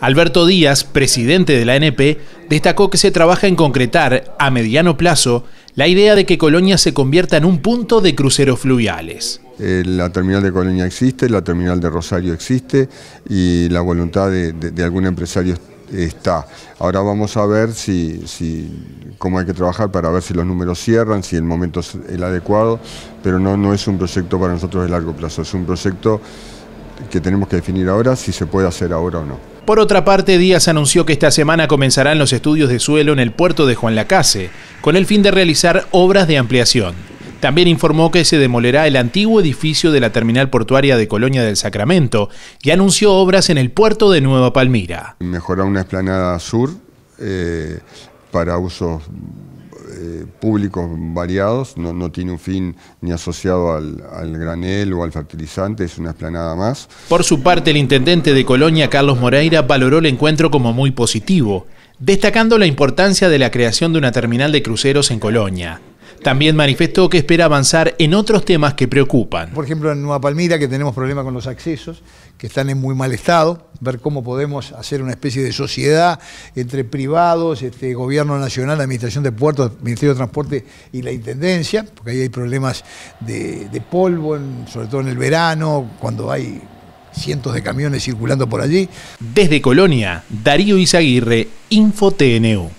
Alberto Díaz, presidente de la ANP, destacó que se trabaja en concretar, a mediano plazo, la idea de que Colonia se convierta en un punto de cruceros fluviales. Eh, la terminal de Colonia existe, la terminal de Rosario existe y la voluntad de, algún empresario está. Ahora vamos a ver si, cómo hay que trabajar para ver si los números cierran, si el momento es el adecuado, pero no, no es un proyecto para nosotros de largo plazo, es un proyecto que tenemos que definir ahora si se puede hacer ahora o no. Por otra parte, Díaz anunció que esta semana comenzarán los estudios de suelo en el puerto de Juan Lacase, con el fin de realizar obras de ampliación. También informó que se demolerá el antiguo edificio de la terminal portuaria de Colonia del Sacramento y anunció obras en el puerto de Nueva Palmira. Mejorar una esplanada sur eh, para usos eh, públicos variados, no, tiene un fin ni asociado al, al, granel o al fertilizante, es una esplanada más. Por su parte, el intendente de Colonia, Carlos Moreira, valoró el encuentro como muy positivo, destacando la importancia de la creación de una terminal de cruceros en Colonia. También manifestó que espera avanzar en otros temas que preocupan. Por ejemplo, en Nueva Palmira, que tenemos problemas con los accesos, que están en muy mal estado, ver cómo podemos hacer una especie de sociedad entre privados, este, Gobierno Nacional, Administración de Puertos, Ministerio de Transporte y la Intendencia, porque ahí hay problemas de, polvo, sobre todo en el verano, cuando hay cientos de camiones circulando por allí. Desde Colonia, Darío Izaguirre, InfoTNU.